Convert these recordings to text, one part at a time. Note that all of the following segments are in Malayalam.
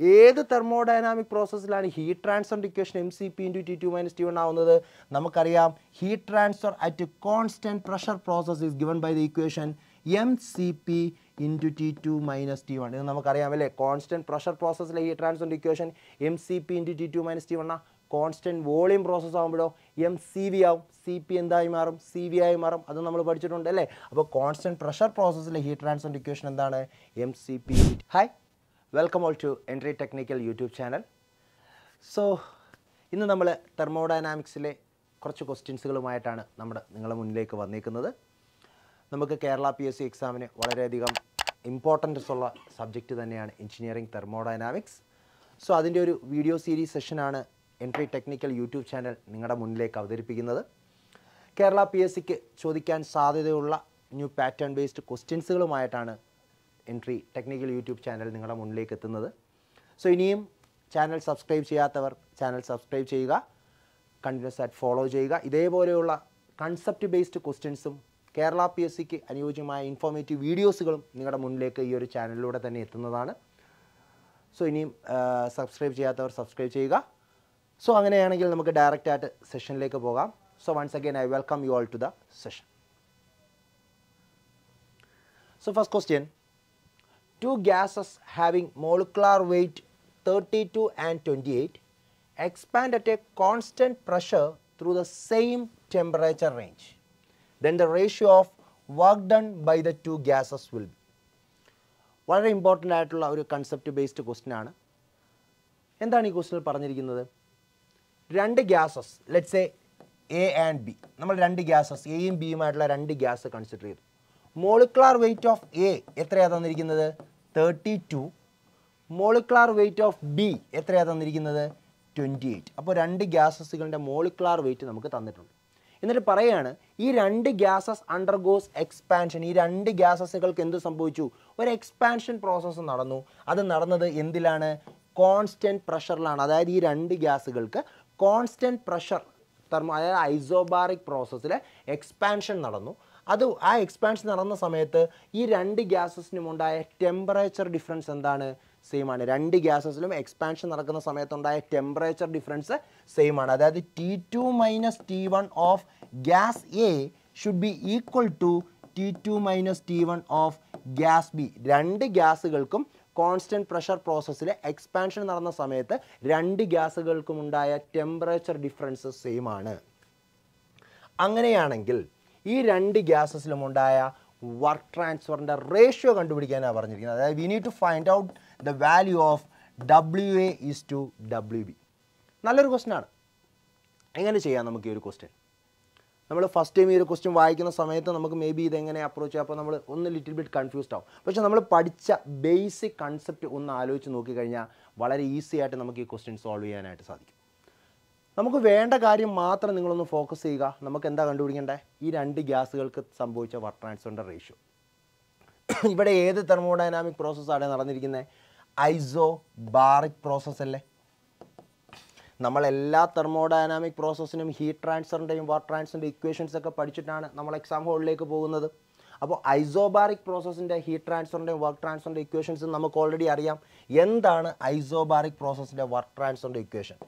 ഏത് thermodynamic പ്രോസസ്സിലാണ് heat transfer equation M C P into T two minus T one ആവുന്നത്? നമുക്കറിയാം heat transfer at constant pressure process is given by the equation M C P into T two minus T one ഇത് നമുക്കറിയാം അല്ലേ? Constant pressure പ്രോസസ്സിലെ heat transfer equation M C P into T two minus T വണ്ണ constant volume process ആകുമ്പോഴോ എം സി വി ആവും. സി പി എന്തായി മാറും? സി വി ആയി മാറും. അത് നമ്മൾ പഠിച്ചിട്ടുണ്ട് അല്ലേ? അപ്പോൾ കോൺസ്റ്റന്റ് പ്രഷർ പ്രോസസ്സിലെ ഹീറ്റ് ട്രാൻസ്ഫർ ഇക്വേഷൻ എന്താണ്? M C P hi welcome all to entry technical YouTube channel so ഇന്ന് നമ്മൾ തെർമോഡൈനാമിക്സിലെ കുറച്ച് ക്വസ്റ്റ്യൻസുകളുമായിട്ടാണ് നമ്മുടെ നിങ്ങളുടെ മുന്നിലേക്ക് വന്നിരിക്കുന്നത് നമുക്ക് കേരള പി എസ് സി എക്സാമിന് വളരെയധികം ഇമ്പോർട്ടൻസ് ഉള്ള സബ്ജക്റ്റ് തന്നെയാണ് എഞ്ചിനീയറിംഗ് തെർമോഡൈനാമിക്സ് സോ അതിന്റെ ഒരു വീഡിയോ സീരീസ് സെഷനാണ് എൻട്രി ടെക്നിക്കൽ യൂട്യൂബ് ചാനൽ നിങ്ങളുടെ മുന്നിലേക്ക് അവതരിപ്പിക്കുന്നത്. കേരള പി എസ് സിക്ക് ചോദിക്കാൻ സാധ്യതയുള്ള ന്യൂ പാറ്റേൺ ബേസ്ഡ് ക്വസ്റ്റ്യൻസുകളുമായിട്ടാണ് എൻട്രി ടെക്നിക്കൽ യൂട്യൂബ് ചാനൽ നിങ്ങളുടെ മുന്നിലേക്ക് എത്തുന്നത്. സോ ഇനിയും ചാനൽ സബ്സ്ക്രൈബ് ചെയ്യാത്തവർ ചാനൽ സബ്സ്ക്രൈബ് ചെയ്യുക. കണ്ടിന്യൂസ് ആയിട്ട് ഫോളോ ചെയ്യുക. ഇതേപോലെയുള്ള കൺസെപ്റ്റ് ബേസ്ഡ് ക്വസ്റ്റ്യൻസും കേരള പി എസ് സിക്ക് അനുയോജ്യമായ ഇൻഫോർമേറ്റീവ് വീഡിയോസുകളും നിങ്ങളുടെ മുന്നിലേക്ക് ഈ ഒരു ചാനലിലൂടെ തന്നെ എത്തുന്നതാണ്. സോ ഇനിയും സബ്സ്ക്രൈബ് ചെയ്യാത്തവർ സബ്സ്ക്രൈബ് ചെയ്യുക. സോ അങ്ങനെയാണെങ്കിൽ നമുക്ക് ഡയറക്റ്റ് ആയിട്ട് സെഷനിലേക്ക് പോകാം. So once again I welcome you all to the session so first question two gases having molecular weight 32 and 28 expand at a constant pressure through the same temperature range. Then the ratio of work done by the two gases will be. വളരെ ഇമ്പോർട്ടൻ്റ് ആയിട്ടുള്ള ഒരു കൺസെപ്റ്റ് ബേസ്ഡ് ക്വസ്റ്റ്യൻ ആണ് എന്താണ് ഈ ക്വസ്റ്റ്യനിൽ പറഞ്ഞിരിക്കുന്നത് രണ്ട് gases let's A A and B നമ്മൾ രണ്ട് ഗ്യാസസ് എയും ബിയുമായിട്ടുള്ള രണ്ട് ഗ്യാസ് കൺസിഡർ ചെയ്തു മോളിക്കുലാർ വെയിറ്റ് ഓഫ് എ എത്രയാണ് തന്നിരിക്കുന്നത്? Thirty two molecular weight of B എത്രയാണ് തന്നിരിക്കുന്നത്? ട്വന്റി എയ്റ്റ് അപ്പോൾ രണ്ട് ഗ്യാസസുകളുടെ മോളിക്കുലാർ വെയിറ്റ് നമുക്ക് തന്നിട്ടുണ്ട്. എന്നിട്ട് പറയുകയാണ് ഈ രണ്ട് ഗ്യാസസ് അണ്ടർഗോസ് എക്സ്പാൻഷൻ ഈ രണ്ട് ഗ്യാസസുകൾക്ക് എന്ത് സംഭവിച്ചു? ഒരു എക്സ്പാൻഷൻ പ്രോസസ്സ് നടന്നു. അത് നടന്നത് എന്തിലാണ്? കോൺസ്റ്റന്റ് പ്രഷറിലാണ് അതായത് ഈ രണ്ട് ഗ്യാസുകൾക്ക് കോൺസ്റ്റന്റ് പ്രഷർ തെർമോ അതായത് ഐസോബാറിക് പ്രോസസ്സിലെ എക്സ്പാൻഷൻ നടന്നു. അത് ആ എക്സ്പാൻഷൻ നടന്ന സമയത്ത് ഈ രണ്ട് ഗ്യാസസിനും ഉണ്ടായ ടെമ്പറേച്ചർ ഡിഫറൻസ് എന്താണ്? സെയിം ആണ്. രണ്ട് ഗ്യാസസിലും എക്സ്പാൻഷൻ നടക്കുന്ന സമയത്തുണ്ടായ ടെമ്പറേച്ചർ ഡിഫറൻസ് സെയിം ആണ്. അതായത് T two minus T one of gas A should be equal to T two minus T one of gas B രണ്ട് ഗ്യാസുകൾക്കും കോൺസ്റ്റന്റ് പ്രഷർ പ്രോസസ്സിൽ എക്സ്പാൻഷൻ നടന്ന സമയത്ത് രണ്ട് ഗ്യാസുകൾക്കും ഉണ്ടായ ടെമ്പറേച്ചർ ഡിഫറൻസ് സെയിം ആണ്. അങ്ങനെയാണെങ്കിൽ ഈ രണ്ട് ഗ്യാസസിലും ഉണ്ടായ വർക്ക് ട്രാൻസ്ഫറിന്റെ റേഷ്യോ കണ്ടുപിടിക്കാനാണ് പറഞ്ഞിരിക്കുന്നത്. അതായത് we need to find out the value of W A is to W B നല്ലൊരു ക്വസ്റ്റ്യൻ ആണ്. എങ്ങനെ ചെയ്യാം നമുക്ക് ഈ ഒരു ക്വസ്റ്റ്യൻ നമ്മൾ ഫസ്റ്റ് ടൈം ഈ ഒരു ക്വസ്റ്റ്യൻ വായിക്കുന്ന സമയത്ത് നമുക്ക് മേ ബി ഇതെങ്ങനെ അപ്രോച്ച് ചെയ്യാം? അപ്പോൾ നമ്മൾ ഒന്ന് ലിറ്റിൽ ബിറ്റ് കൺഫ്യൂസ്ഡ് ആവും. പക്ഷേ നമ്മൾ പഠിച്ച ബേസിക് കൺസെപ്റ്റ് ഒന്ന് ആലോചിച്ച് നോക്കിക്കഴിഞ്ഞാൽ വളരെ ഈസി ആയിട്ട് നമുക്ക് ഈ ക്വസ്റ്റ്യൻ സോൾവ് ചെയ്യാനായിട്ട് സാധിക്കും. നമുക്ക് വേണ്ട കാര്യം മാത്രം നിങ്ങളൊന്ന് ഫോക്കസ് ചെയ്യുക. നമുക്ക് എന്താ കണ്ടുപിടിക്കേണ്ടത് ഈ രണ്ട് ഗ്യാസുകൾക്ക് സംഭവിച്ച വർക്ക് ട്രാൻസ്ഫറിന്റെ റേഷ്യോ ഇവിടെ ഏത് തെർമോഡൈനാമിക് പ്രോസസ്സാണ് നടന്നിരിക്കുന്നത്? ഐസോ ബാറിക് പ്രോസസ്സ് അല്ലേ? നമ്മൾ എല്ലാ തെർമോഡൈനാമിക് പ്രോസസ്സിനും ഹീറ്റ് ട്രാൻസ്ഫറിന്റെയും വർക്ക് ട്രാൻസ്ഫറിന്റെ ഇക്വേഷൻസ് ഒക്കെ പഠിച്ചിട്ടാണ് നമ്മൾ എക്സാം ഹോളിലേക്ക് പോകുന്നത്. അപ്പോൾ ഐസോബാറിക് പ്രോസസ്സിന്റെ ഹീറ്റ് ട്രാൻസ്ഫറിന്റെയും വർക്ക് ട്രാൻസ്ഫറിന്റെ ഇക്വേഷൻസ് നമുക്ക് ഓൾറെഡി അറിയാം. എന്താണ് ഐസോബാറിക് പ്രോസസ്സിന്റെ work ട്രാൻസ്ഫറിന്റെ equation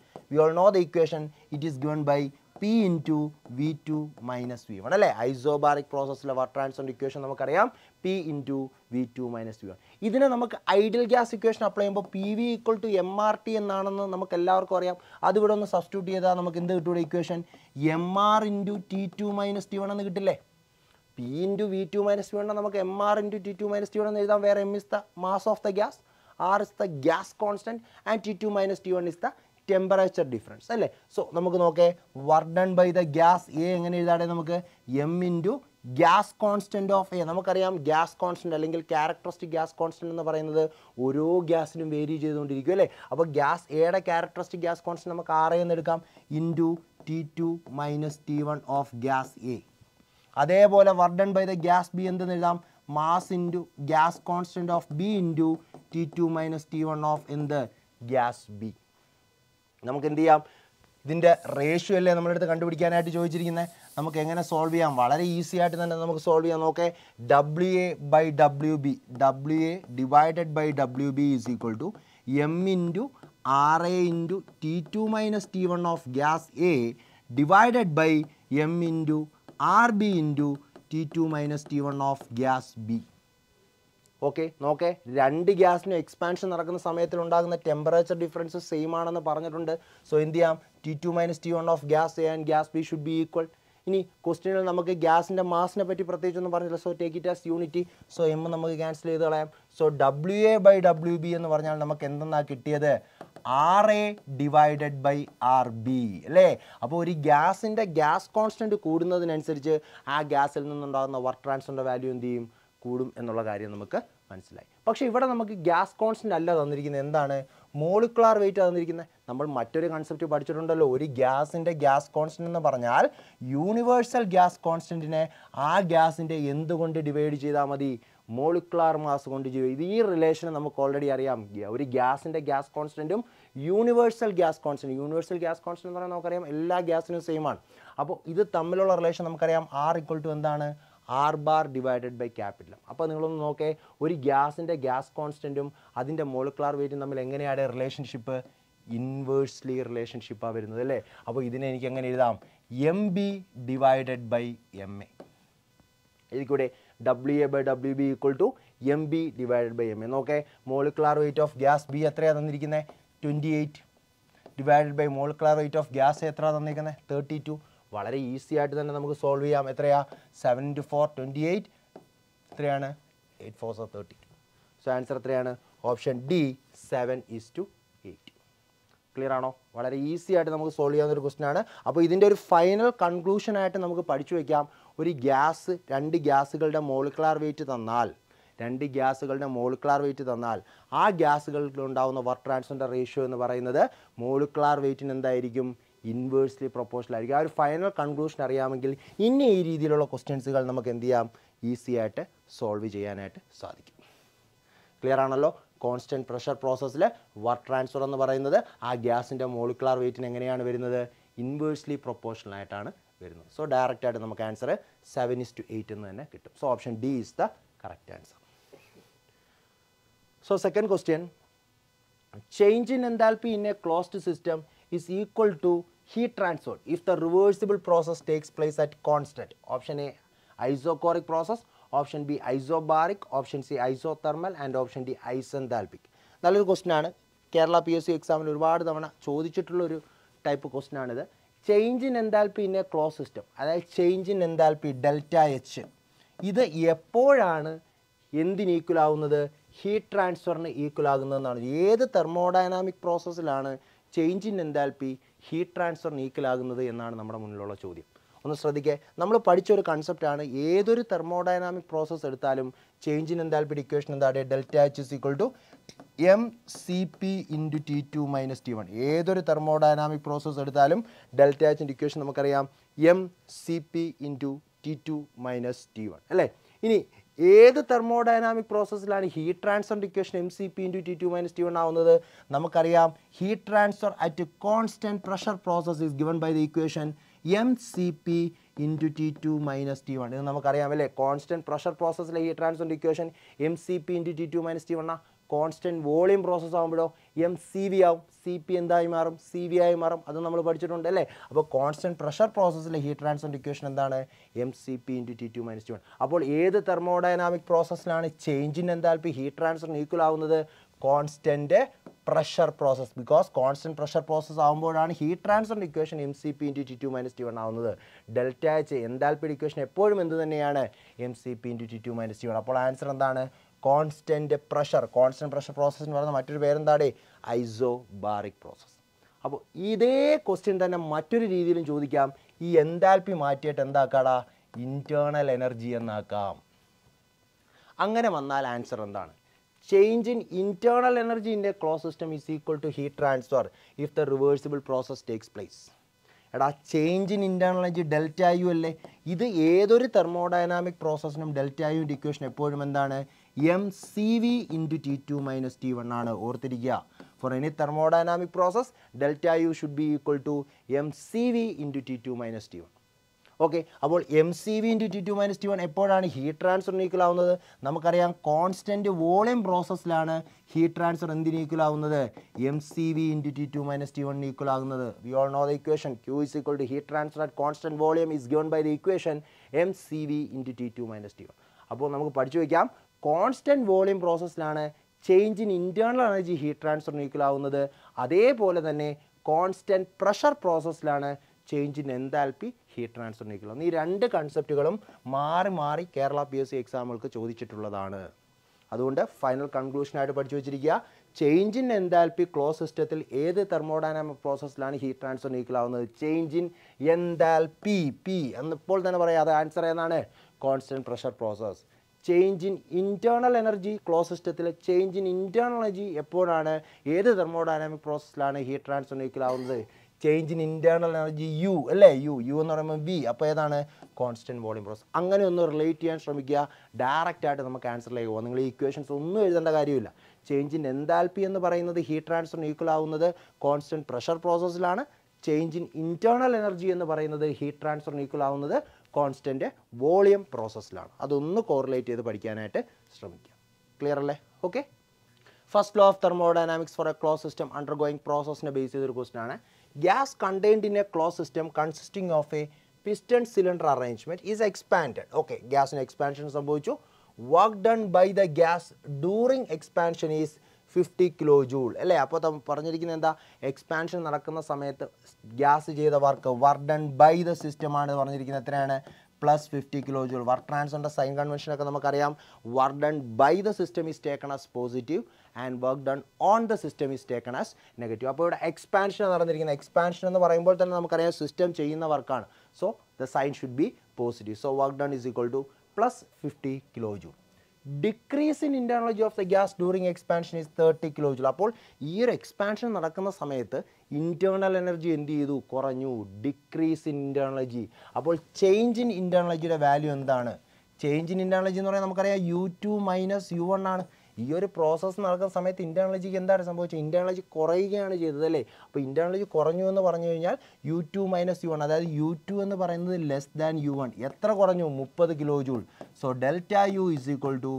know the equation it is given by P into V two minus V one അല്ലേ? ഐസോബാറിക് പ്രോസസ്സിലെ വാട്ടർ ട്രാൻസ്ഫറിന്റെ ഇക്വേഷൻ നമുക്കറിയാം. V two minus V one ഇതിനെ നമുക്ക് ഐഡിയൽ ഗ്യാസ് ഇക്വേഷൻ അപ്ലൈ ചെയ്യുമ്പോൾ P V equal to M R T എന്നാണെന്ന് നമുക്ക് എല്ലാവർക്കും അറിയാം അതിവിടെ ഒന്ന് സബ്സ്റ്റിറ്റ്യൂട്ട് ചെയ്താൽ നമുക്ക് എന്ത് കിട്ടൂടെ equation M R into T two minus T one എന്ന് കിട്ടില്ലേ? P into V two minus V one നമുക്ക് M R into T two minus T one എന്ന് എഴുതാം. വേറെ M is the mass of the gas R is the gas constant and T two minus T one is the temperature difference അല്ലേ? സോ നമുക്ക് നോക്കേ work done by the gas A എങ്ങനെ എഴുതാടെ നമുക്ക്? M into gas constant of A നമുക്കറിയാം ഗ്യാസ് കോൺസ്റ്റന്റ് അല്ലെങ്കിൽ ക്യാരക്ടറിസ്റ്റിക് ഗ്യാസ് കോൺസ്റ്റന്റ് എന്ന് പറയുന്നത് ഓരോ ഗ്യാസിനും വേരി ചെയ്തുകൊണ്ടിരിക്കും അല്ലേ? അപ്പോൾ ഗ്യാസ് എയുടെ ക്യാരക്ടറിസ്റ്റിക് ഗ്യാസ് കോൺസ്റ്റന്റ് നമുക്ക് ആറ് എന്ന് എടുക്കാം. Into T two minus T one of gas A അതേപോലെ work done by the gas B എന്തെന്ന് എഴുതാം? Mass into gas constant of B into T two minus T one of എന്ത്? ഗ്യാസ് ബി നമുക്ക് എന്ത് ചെയ്യാം? ഇതിന്റെ റേഷ്യോ അല്ലേ നമ്മുടെ അടുത്ത് കണ്ടുപിടിക്കാനായിട്ട് ചോദിച്ചിരിക്കുന്നത് നമുക്ക് എങ്ങനെ സോൾവ് ചെയ്യാം? വളരെ ഈസി ആയിട്ട് തന്നെ നമുക്ക് സോൾവ് ചെയ്യാം. നോക്കേ W A by W B W A divided by W B is equal to M into R A into T two minus T one of gas A divided by M into R B into T two minus T one of gas B okay നോക്കെ. രണ്ട് ഗ്യാസിനും എക്സ്പാൻഷൻ നടക്കുന്ന സമയത്തിൽ ഉണ്ടാകുന്ന ടെമ്പറേച്ചർ ഡിഫറൻസ് സെയിം ആണെന്ന് പറഞ്ഞിട്ടുണ്ട്. സോ എന്ത് ചെയ്യാം? T two minus T one of gas A and gas B should be equal ഇനി ക്വസ്റ്റ്യനിൽ നമുക്ക് ഗ്യാസിന്റെ മാസിനെ പറ്റി പ്രത്യേകിച്ചൊന്നും പറഞ്ഞില്ല so take it as unity so M നമുക്ക് ക്യാൻസൽ ചെയ്ത് കളയാം. So W A by W B എന്ന് പറഞ്ഞാൽ നമുക്ക് എന്തെന്നാണ് കിട്ടിയത്? R A divided by R B അല്ലേ? അപ്പോൾ ഒരു ഗ്യാസിന്റെ ഗ്യാസ് കോൺസ്റ്റന്റ് കൂടുന്നതിനനുസരിച്ച് ആ ഗ്യാസിൽ നിന്നുണ്ടാകുന്ന വർക്ക് ട്രാൻസ്ഫറിന്റെ വാല്യൂ എന്ത് ചെയ്യും? കൂടും എന്നുള്ള കാര്യം നമുക്ക് മനസ്സിലായി. പക്ഷേ ഇവിടെ നമുക്ക് ഗ്യാസ് കോൺസ്റ്റന്റ് അല്ല തന്നിരിക്കുന്നത്. എന്താണ്? മോളിക്കുലാർ വെയിറ്റ് തന്നിരിക്കുന്നത്. നമ്മൾ മറ്റൊരു കൺസെപ്റ്റ് പഠിച്ചിട്ടുണ്ടല്ലോ. ഒരു ഗ്യാസിന്റെ ഗ്യാസ് കോൺസ്റ്റന്റ് എന്ന് പറഞ്ഞാൽ യൂണിവേഴ്സൽ ഗ്യാസ് കോൺസ്റ്റന്റിനെ ആ ഗ്യാസിന്റെ എന്തുകൊണ്ട് ഡിവൈഡ് ചെയ്താൽ മതി? മോളിക്കുലാർ മാസ് കൊണ്ട് ഇത് ഈ റിലേഷൻ നമുക്ക് ഓൾറെഡി അറിയാം. ഒരു ഗ്യാസിന്റെ gas കോൺസ്റ്റന്റും universal gas constant universal gas constant എന്ന് പറഞ്ഞാൽ നമുക്കറിയാം എല്ലാ ഗ്യാസിനും സെയിം ആണ്. അപ്പോൾ ഇത് തമ്മിലുള്ള റിലേഷൻ നമുക്കറിയാം. ആർ ഇക്വൽ ടു എന്താണ്? R bar divided by capital അപ്പോൾ നിങ്ങളൊന്ന് നോക്കേ ഒരു ഗ്യാസിന്റെ ഗ്യാസ് കോൺസ്റ്റന്റും അതിന്റെ മോളിക്കുലാർ വെയിറ്റും തമ്മിൽ എങ്ങനെയാണ് റിലേഷൻഷിപ്പ് ഇൻവേഴ്സ്ലി റിലേഷൻഷിപ്പാണ് വരുന്നത് അല്ലേ? അപ്പോൾ ഇതിനെ എനിക്ക് എങ്ങനെ എഴുതാം? M B divided by M A ഇതിക്കൂടെ W A by W B equal to M B divided by M A നോക്കേ molecular weight of gas B എത്രയാണ് തന്നിരിക്കുന്നത് twenty eight divided by molecular weight of gas എത്രയാണ് തന്നിരിക്കുന്നത് തേർട്ടി ടു വളരെ ഈസി ആയിട്ട് തന്നെ നമുക്ക് സോൾവ് ചെയ്യാം. എത്രയാ? Seven to four twenty eight എത്രയാണ്? Eight four so thirty two so answer എത്രയാണ്? Option D seven is to eight clear ആണോ? വളരെ ഈസി ആയിട്ട് നമുക്ക് സോൾവ് ചെയ്യാവുന്ന ഒരു ക്വസ്റ്റൻ ആണ്. അപ്പോൾ ഇതിന്റെ ഒരു ഫൈനൽ കൺക്ലൂഷൻ ആയിട്ട് നമുക്ക് പഠിച്ചു വയ്ക്കാം ഒരു ഗ്യാസ് രണ്ട് ഗ്യാസുകളുടെ മോളിക്കുലാർ വെയിറ്റ് തന്നാൽ രണ്ട് ഗ്യാസുകളുടെ മോളിക്കുലാർ വെയിറ്റ് തന്നാൽ ആ ഗ്യാസുകളിൽ ഉണ്ടാകുന്ന വർക്ക് ട്രാൻസ്ഫറിന്റെ റേഷ്യോ എന്ന് പറയുന്നത് മോളിക്കുലാർ വെയിറ്റിന് എന്തായിരിക്കും? ഇൻവേഴ്സ്ലി പ്രൊപ്പോഷണൽ ആയിരിക്കും. ആ ഒരു ഫൈനൽ കൺക്ലൂഷൻ അറിയാമെങ്കിൽ ഇനി ഈ രീതിയിലുള്ള ക്വസ്റ്റ്യൻസുകൾ നമുക്ക് എന്ത് ചെയ്യാം? ഈസി ആയിട്ട് സോൾവ് ചെയ്യാനായിട്ട് സാധിക്കും. ക്ലിയർ ആണല്ലോ? കോൺസ്റ്റന്റ് പ്രഷർ പ്രോസസ്സിൽ വർക്ക് ട്രാൻസ്ഫർ എന്ന് പറയുന്നത് ആ ഗ്യാസിന്റെ മോളിക്കുലാർ വെയിറ്റിന് എങ്ങനെയാണ് വരുന്നത്? ഇൻവേഴ്സ്ലി പ്രൊപ്പോർഷണൽ ആയിട്ടാണ് വരുന്നത്. സോ ഡയറക്റ്റ് ആയിട്ട് നമുക്ക് answer seven is to eight എന്ന് തന്നെ കിട്ടും. So option D is the correct answer so second question change in enthalpy in a closed system is equal to heat if if the reversible process takes place at constant. Option A, isochoric process. Option B, isobaric. Option C, isothermal. And option D isenthalpic. നല്ലൊരു ക്വസ്റ്റ്യൻ ആണ് കേരള പി എസ് സി എക്സാമിൽ ഒരുപാട് തവണ ചോദിച്ചിട്ടുള്ള ഒരു ടൈപ്പ് ക്വസ്റ്റ്യൻ ആണിത് change in enthalpy in a close system അതായത് change in enthalpy delta H ഇത് എപ്പോഴാണ് എന്തിന് ഈക്വൽ ആവുന്നത് ഹീറ്റ് ട്രാൻസ്ഫറിന് ഈക്വൽ ആകുന്നതെന്നാണ് ഏത് thermodynamic പ്രോസസ്സിലാണ് change in enthalpy heat transfer നീക്കലാകുന്നത് എന്നാണ് നമ്മുടെ മുന്നിലുള്ള ചോദ്യം. ഒന്ന് ശ്രദ്ധിക്കുക നമ്മൾ പഠിച്ച ഒരു കൺസെപ്റ്റാണ് ഏതൊരു തെർമോഡൈനാമിക് പ്രോസസ്സ് എടുത്താലും ചേഞ്ച് ഇൻ എൻതാൽപ്പിയുടെ ഇക്വേഷൻ എന്താണ് delta H is equal to M C P into T two minus T one ഏതൊരു തെർമോഡൈനാമിക് പ്രോസസ്സ് എടുത്താലും ഡെൽറ്റ എച്ചിന്റെ ഇക്വേഷൻ നമുക്കറിയാം. M C P into T two minus T one അല്ലേ? ഇനി ഏത് thermodynamic പ്രോസസ്സിലാണ് heat transfer equation M C P into T two minus T one ആവുന്നത്? നമുക്കറിയാം heat transfer at constant pressure process is given by the equation M C P into T two minus T one ഇത് നമുക്കറിയാം അല്ലേ? Constant pressure പ്രോസസ്സിലെ heat transfer equation M C P into T two minus T വണ്ണ constant volume process ആകുമ്പോഴോ എം സി വി ആവും സി പി എന്തായി മാറും സി വി ആയി മാറും അത് നമ്മൾ പഠിച്ചിട്ടുണ്ട് അല്ലേ? അപ്പോൾ കോൺസ്റ്റന്റ് പ്രഷർ പ്രോസസ്സിലെ ഹീറ്റ് ട്രാൻസ്ഫർ ഇക്വേഷൻ എന്താണ്? M C P into T two minus two അപ്പോൾ ഏത് തെർമോഡൈനാമിക് പ്രോസസ്സിലാണ് ചേഞ്ച് ഇൻ എന്താൽപ്പി ഹീറ്റ് ട്രാൻസ്ഫറിന് ഈക്വൽ ആവുന്നത്? Constant pressure process because constant pressure process ആകുമ്പോഴാണ് heat transfer equation M C P into T two minus T one ആവുന്നത്. ഡെൽറ്റ എച്ച് എന്താൽപ്പിയുടെ ഇക്വേഷൻ എപ്പോഴും എന്ത് തന്നെയാണ്? M C P into T two minus T one അപ്പോൾ ആൻസർ എന്താണ്? Constant pressure constant pressure process എന്ന് പറയുന്ന മറ്റൊരു പേരെന്താണ് ഐസോ ബാറിക് പ്രോസസ്സ് അപ്പോൾ ഇതേ ക്വസ്റ്റ്യൻ തന്നെ മറ്റൊരു രീതിയിലും ചോദിക്കാം. ഈ എന്താൽപ്പി മാറ്റിയിട്ട് എന്താക്കാടാ? Internal energy എന്നാക്കാം. അങ്ങനെ വന്നാൽ ആൻസർ എന്താണ്? Change in internal energy in a close system is equal to heat transfer if the reversible process takes place എടാ change in internal energy delta U അല്ലേ? ഇത് ഏതൊരു തെർമോഡൈനാമിക് പ്രോസസ്സിനും ഡെൽറ്റ യുവിന്റെ ഇക്വേഷൻ എപ്പോഴും എന്താണ്? M C V into T two minus T one ആണ് ഓർത്തിരിക്കുക. For any thermodynamic process delta U should be equal to M C V into T two minus T one okay അപ്പോൾ M C V into T two minus T one എപ്പോഴാണ് ഹീറ്റ് ട്രാൻസ്ഫറിന് ഈക്വൽ ആവുന്നത്? നമുക്കറിയാം കോൺസ്റ്റന്റ് വോളിയം പ്രോസസ്സിലാണ് ഹീറ്റ് ട്രാൻസ്ഫർ എന്തിന് ഈക്വൽ ആവുന്നത്? M C V into T two minus T one equal ആകുന്നത്. We all know the equation Q is equal to heat transfer at constant volume is given by the equation M C V into T two minus T one അപ്പോൾ നമുക്ക് പഠിച്ചു വയ്ക്കാം constant volume പ്രോസസ്സിലാണ് change in internal energy heat transfer equal ആവുന്നത്. അതേപോലെ തന്നെ constant pressure പ്രോസസ്സിലാണ് change in enthalpy heat transfer equal ആവുന്നത്. ഈ രണ്ട് കൺസെപ്റ്റുകളും മാറി മാറി കേരള പി എസ് സി എക്സാമുകൾക്ക് ചോദിച്ചിട്ടുള്ളതാണ്. അതുകൊണ്ട് ഫൈനൽ കൺക്ലൂഷനായിട്ട് പഠിച്ചു വെച്ചിരിക്കുക. ചേഞ്ച് ഇൻ എൻതാൽപ്പി ക്ലോസ് സിസ്റ്റത്തിൽ ഏത് തെർമോഡൈനാമിക് പ്രോസസ്സിലാണ് ഹീറ്റ് ട്രാൻസ്ഫർ ഈക്വൽ ആവുന്നത്? ചേഞ്ച് ഇൻ എൻതാൽപ്പി പി എന്നിപ്പോൾ തന്നെ പറയാം അത് ആൻസർ ഏതാണ്? Constant pressure process change in internal energy close സിസ്റ്റത്തിൽ ചേഞ്ച് ഇൻ ഇന്റേർണൽ എനർജി എപ്പോഴാണ് ഏത് തെർമോഡൈനാമിക് പ്രോസസ്സിലാണ് ഹീറ്റ് ട്രാൻസ്ഫർ ആവുന്നത് change in internal energy U അല്ലേ? യു യു എന്ന് പറയുമ്പോൾ വി അപ്പോൾ ഏതാണ്? കോൺസ്റ്റന്റ് വോളിയം പ്രോസസ് അങ്ങനെ ഒന്ന് റിലേറ്റ് ചെയ്യാൻ ശ്രമിക്കുക. ഡയറക്റ്റ് ആയിട്ട് നമുക്ക് ആൻസറിലേക്ക് പോകാം നിങ്ങൾ ഈ ഇക്വേഷൻസ് ഒന്നും എഴുതേണ്ട കാര്യമില്ല. ചേഞ്ച് ഇൻ എൻതാൽപ്പി എന്ന് പറയുന്നത് heat transfer equal constant pressure പ്രോസസ്സിലാണ് change in internal energy എന്ന് പറയുന്നത് ഹീറ്റ് ട്രാൻസ്ഫർ ഈക്വൽ ആവുന്നത് കോൺസ്റ്റന്റ് വോളിയം പ്രോസസ്സിലാണ്. അതൊന്ന് കോറിലേറ്റ് ചെയ്ത് പഠിക്കാനായിട്ട് ശ്രമിക്കുക ക്ലിയർ അല്ലേ? Okay first law of thermodynamics for a close system undergoing പ്രോസസ്സിനെ base ചെയ്തൊരു ക്വസ്റ്റൻ ആണ്. Gas contained in a close system consisting of a piston cylinder arrangement is expand okay ഗ്യാസിന് എക്സ്പാൻഷൻ സംഭവിച്ചു. Work done by the gas during expansion is fifty kilo joule അല്ലേ? അപ്പോൾ പറഞ്ഞിരിക്കുന്നത് എന്താ? എക്സ്പാൻഷൻ നടക്കുന്ന സമയത്ത് ഗ്യാസ് ചെയ്ത work work done by the സിസ്റ്റമാണ് പറഞ്ഞിരിക്കുന്നത്. എത്രയാണ്? Plus fifty kilo joule work ട്രാൻസ്ഫറിന്റെ sign കൺവെൻഷനൊക്കെ നമുക്കറിയാം. Work done by the system is taken as positive and work done on the system is taken as negative അപ്പോൾ ഇവിടെ എക്സ്പാൻഷൻ നടന്നിരിക്കുന്നത്. എക്സ്പാൻഷൻ എന്ന് പറയുമ്പോൾ തന്നെ നമുക്കറിയാം സിസ്റ്റം ചെയ്യുന്ന വർക്കാണ് so the sign should be positive so work done is equal to plus fifty kilo joule decrease in internal energy of the gas during expansion is thirty kilo joule അപ്പോൾ ഈ ഒരു എക്സ്പാൻഷൻ നടക്കുന്ന സമയത്ത് ഇന്റേർണൽ എനർജി എന്ത് ചെയ്തു? കുറഞ്ഞു. ഡിക്രീസ് ഇൻ ഇന്റേർണോളജി അപ്പോൾ ചേഞ്ച് ഇൻ ഇന്റേർണോളജിയുടെ വാല്യൂ എന്താണ്? ചേഞ്ച് ഇൻ ഇന്റേർണോളജി എന്ന് പറയുന്നത് നമുക്കറിയാം U two minus U one ആണ്. ഈ ഒരു പ്രോസസ്സ് നടക്കുന്ന സമയത്ത് ഇന്റേർണലജിക്ക് എന്താണ് സംഭവിച്ചത്? ഇന്റേർണലജി കുറയുകയാണ് ചെയ്തത് അല്ലേ? അപ്പോൾ ഇന്റേർണലജി കുറഞ്ഞു എന്ന് പറഞ്ഞു കഴിഞ്ഞാൽ U two minus U one അതായത് യു ടു എന്ന് പറയുന്നത് ലെസ് ദാൻ യു വൺ എത്ര കുറഞ്ഞു? മുപ്പത് kilo joule so delta U is equal to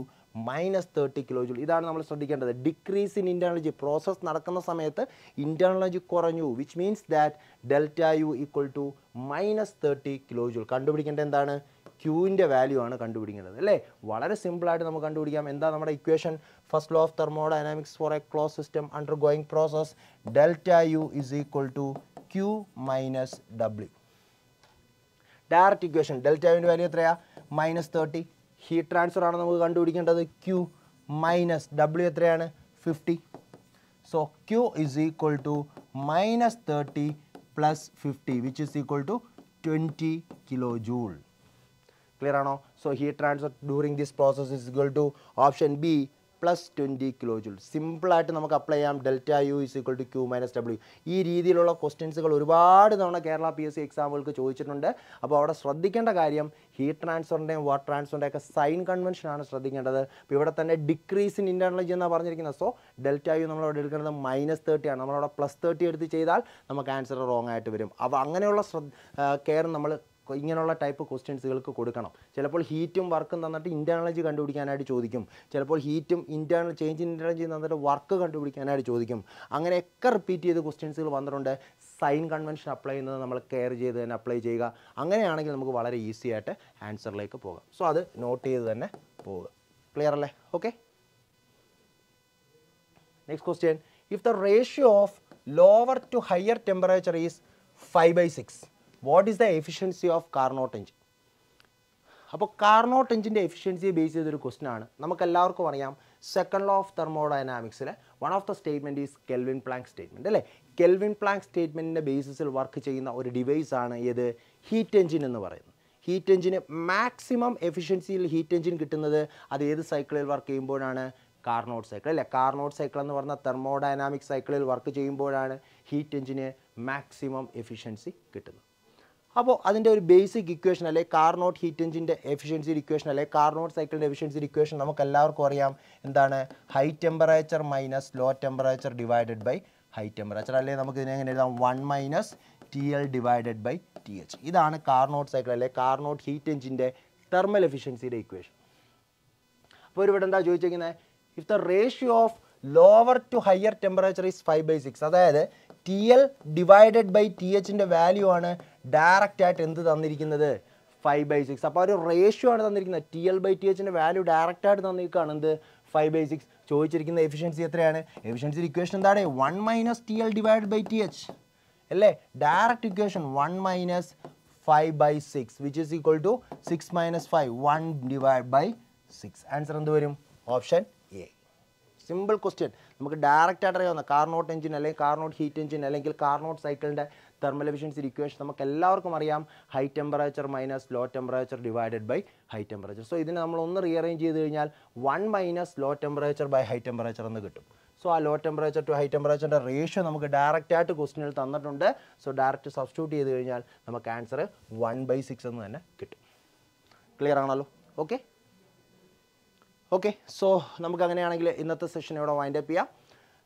minus thirty kilo joule ഇതാണ് നമ്മൾ ശ്രദ്ധിക്കേണ്ടത്. ഡിക്രീസ് ഇൻ ഇന്റേർണലജി പ്രോസസ്സ് നടക്കുന്ന സമയത്ത് ഇന്റേർണലജി കുറഞ്ഞു which means that delta U equal to minus thirty kilo joule കണ്ടുപിടിക്കേണ്ടത് എന്താണ്? ക്യൂവിന്റെ വാല്യൂ ആണ് കണ്ടുപിടിക്കേണ്ടത് അല്ലേ? വളരെ സിമ്പിളായിട്ട് നമുക്ക് കണ്ടുപിടിക്കാം. എന്താ നമ്മുടെ equation first law of thermodynamics for a close system undergoing process delta U is equal to Q minus W direct equation delta യുവിന്റെ value എത്രയാ? മൈനസ് തേർട്ടി ഹീറ്റ് ട്രാൻസ്ഫർ ആണ് നമുക്ക് കണ്ടുപിടിക്കേണ്ടത്. ക്യൂ മൈനസ് ഡബ്ല്യു എത്രയാണ്? Fifty so Q is equal to minus thirty plus fifty which is equal to twenty kilo joule clear ആണോ? So heat transfer during this process is equal to option B plus twenty kilo joule സിമ്പിളായിട്ട് നമുക്ക് അപ്ലൈ ചെയ്യാം. Delta U is equal to Q minus W ഈ രീതിയിലുള്ള ക്വസ്റ്റ്യൻസുകൾ ഒരുപാട് തവണ കേരള പി എസ് സി എക്സാമുകൾക്ക് ചോദിച്ചിട്ടുണ്ട്. അപ്പോൾ അവിടെ ശ്രദ്ധിക്കേണ്ട കാര്യം ഹീറ്റ് ട്രാൻസ്ഫറിന്റെയും വാട്ടർ ട്രാൻസ്ഫറിന്റെ ഒക്കെ സൈൻ കൺവെൻഷനാണ് ശ്രദ്ധിക്കേണ്ടത്. അപ്പോൾ ഇവിടെ തന്നെ ഡിക്രീസ് ഇൻ ഇന്റർണലജി എന്നാണ് പറഞ്ഞിരിക്കുന്നത്. സോ ഡെൽറ്റ യു നമ്മളവിടെ എടുക്കുന്നത് മൈനസ് തേർട്ടിയാണ് നമ്മളവിടെ പ്ലസ് തേർട്ടി എടുത്ത് ചെയ്താൽ നമുക്ക് ആൻസർ റോങ് ആയിട്ട് വരും. അപ്പോൾ അങ്ങനെയുള്ള ശ്രദ്ധ കെയർ നമ്മൾ ഇങ്ങനെയുള്ള ടൈപ്പ് ക്വസ്റ്റ്യൻസുകൾക്ക് കൊടുക്കണം. ചിലപ്പോൾ ഹീറ്റും വർക്കും തന്നിട്ട് ഇന്റേണലജി കണ്ടുപിടിക്കാനായിട്ട് ചോദിക്കും. ചിലപ്പോൾ ഹീറ്റും internal change in internal energy തന്നിട്ട് വർക്ക് കണ്ടുപിടിക്കാനായിട്ട് ചോദിക്കും. അങ്ങനെയൊക്കെ റിപ്പീറ്റ് ചെയ്ത് ക്വസ്റ്റ്യൻസുകൾ വന്നിട്ടുണ്ട്. സൈൻ കൺവെൻഷൻ അപ്ലൈ ചെയ്യുന്നത് നമ്മൾ കെയർ ചെയ്ത് തന്നെ അപ്ലൈ ചെയ്യുക. അങ്ങനെയാണെങ്കിൽ നമുക്ക് വളരെ ഈസി ആയിട്ട് ആൻസറിലേക്ക് പോകാം. സോ അത് നോട്ട് ചെയ്ത് തന്നെ പോവുക. ക്ലിയർ അല്ലേ? Okay next question if the ratio of lower to higher temperature is five by six what is the efficiency of Carnot engine അപ്പോൾ കാർനോട്ട് എഞ്ചിന്റെ എഫിഷ്യൻസിയെ ബേസ് ചെയ്തൊരു ക്വസ്റ്റൻ ആണ്. നമുക്ക് എല്ലാവർക്കും അറിയാം second law of തെർമോഡൈനാമിക്സിൽ one of the statement is Kelvin Planck statement അല്ലേ? കെൽവിൻ പ്ലാങ്ക് സ്റ്റേറ്റ്മെന്റിന്റെ ബേസിസിൽ വർക്ക് ചെയ്യുന്ന ഒരു ഡിവൈസ് ആണ് ഏത്? ഹീറ്റ് എഞ്ചിൻ എന്ന് പറയുന്നത്. ഹീറ്റ് എഞ്ചിന് മാക്സിമം എഫിഷ്യൻസിയിൽ ഹീറ്റ് എഞ്ചിൻ കിട്ടുന്നത് അത് ഏത് സൈക്കിളിൽ വർക്ക് ചെയ്യുമ്പോഴാണ്? കാർനോട്ട് സൈക്കിൾ അല്ലേ? കാർനോട്ട് സൈക്കിൾ എന്ന് പറഞ്ഞ തെർമോഡൈനാമിക് സൈക്കിളിൽ വർക്ക് ചെയ്യുമ്പോഴാണ് ഹീറ്റ് എഞ്ചിന് മാക്സിമം എഫിഷ്യൻസി കിട്ടുന്നത്. അപ്പോൾ അതിന്റെ ഒരു ബേസിക് ഇക്വേഷൻ അല്ലെ? കാർനോട്ട് ഹീറ്റ് എഞ്ചിന്റെ എഫിഷ്യൻസി ഇക്വേഷൻ അല്ലെ? കാർനോട്ട് സൈക്കിളിന്റെ എഫിഷ്യൻസി ഇക്വേഷൻ നമുക്ക് എല്ലാവർക്കും അറിയാം. എന്താണ്? High temperature minus low temperature divided by high temperature അല്ലെങ്കിൽ നമുക്ക് ഇതിനെ എങ്ങനെ എഴുതാം? One minus T L divided by T H ഇതാണ് കാർനോട്ട് സൈക്കിൾ അല്ലെ? കാർനോട്ട് ഹീറ്റ് എഞ്ചിന്റെ തെർമൽ എഫിഷ്യൻസിയുടെ ഇക്വേഷൻ അപ്പോൾ ഇവിടെ എന്താ ചോദിച്ചിരിക്കുന്നത് if the ratio of lower to higher temperature is five by six അതായത് T L divided by T എച്ചിന്റെ value ആണ് ഡയറക്റ്റ് ആയിട്ട് എന്ത് തന്നിരിക്കുന്നത്? ഫൈവ് ബൈ സിക്സ് അപ്പോൾ ഒരു റേഷ്യോ ആണ് തന്നിരിക്കുന്നത്. ടി എൽ ബൈ ടി എച്ചിന്റെ വാല്യൂ ഡയറക്റ്റ് ആയിട്ട് തന്നിരിക്കുകയാണ്. എന്ത്? ഫൈവ് ബൈ സിക്സ് ചോദിച്ചിരിക്കുന്ന എഫിഷ്യൻസി എത്രയാണ്? എഫിഷ്യൻസി ഇക്വേഷൻ എന്താണ്? One minus T L divide by T H അല്ലേ? Direct equation one minus five by six which is equal to six minus five one divide by six answer എന്ത് വരും? Option simple question. നമുക്ക് ഡയറക്റ്റ് ആയിട്ട് അറിയാവുന്ന കാർനോട്ട് എഞ്ചിൻ അല്ലെങ്കിൽ കാർനോട്ട് ഹീറ്റ് എഞ്ചിൻ അല്ലെങ്കിൽ കാർനോട്ട് സൈക്കിളിന്റെ തെർമൽ എഫിഷ്യൻസി ഇക്വേഷൻ നമുക്ക് എല്ലാവർക്കും അറിയാം. High temperature minus low temperature divided by high temperature so ഇതിനെ നമ്മൾ ഒന്ന് റീഅറേഞ്ച് ചെയ്ത് കഴിഞ്ഞാൽ one minus low temperature by high temperature എന്ന് കിട്ടും. സോ ആ ലോ ടെമ്പറേച്ചർ ടു ഹൈ ടെമ്പറേച്ചറിന്റെ റേഷ്യോ നമുക്ക് ഡയറക്റ്റ് ആയിട്ട് ക്വസ്റ്റിനിൽ തന്നിട്ടുണ്ട്. സോ ഡയറക്റ്റ് സബ്സ്റ്റിറ്റ്യൂട്ട് ചെയ്ത് കഴിഞ്ഞാൽ നമുക്ക് ആൻസർ വൺ ബൈ സിക്സ് എന്ന് തന്നെ കിട്ടും. ക്ലിയർ ആണല്ലോ? ഓക്കെ ഓക്കെ സോ നമുക്ക് അങ്ങനെയാണെങ്കിൽ ഇന്നത്തെ സെഷൻ ഇവിടെ വൈൻഡ് അപ്പ് ചെയ്യാം.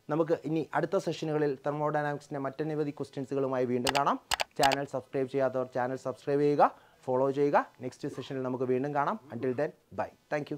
നമുക്ക് ഇനി അടുത്ത സെഷനുകളിൽ തെർമോഡൈനാമിക്സിന്റെ മറ്റനവധി ക്വസ്റ്റ്യൻസുകളുമായി വീണ്ടും കാണാം. ചാനൽ സബ്സ്ക്രൈബ് ചെയ്യാത്തവർ ചാനൽ സബ്സ്ക്രൈബ് ചെയ്യുക ഫോളോ ചെയ്യുക. നെക്സ്റ്റ് സെഷനിൽ നമുക്ക് വീണ്ടും കാണാം. അന്റിൽ ദെൻ ബൈ താങ്ക്